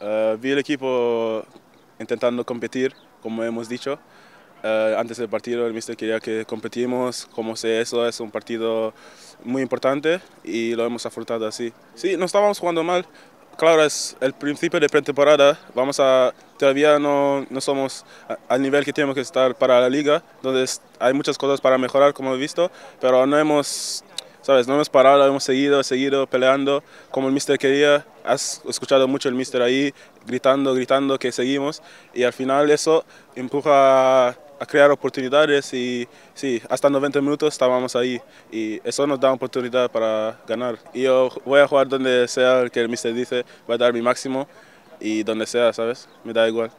Uh, vi el equipo intentando competir, como hemos dicho. Uh, antes del partido el mister quería que competimos, como sé eso es un partido muy importante y lo hemos afrontado así. Sí, no estábamos jugando mal, claro, es el principio de pretemporada, vamos a, todavía no, no somos al nivel que tenemos que estar para la liga, donde hay muchas cosas para mejorar como he visto, pero no hemos ¿sabes? No hemos parado, hemos seguido, seguido peleando como el mister quería. Has escuchado mucho el mister ahí gritando, gritando que seguimos y al final eso empuja a crear oportunidades y sí, hasta 90 minutos estábamos ahí y eso nos da oportunidad para ganar. Y yo voy a jugar donde sea que el mister dice, voy a dar mi máximo y donde sea, ¿sabes? Me da igual.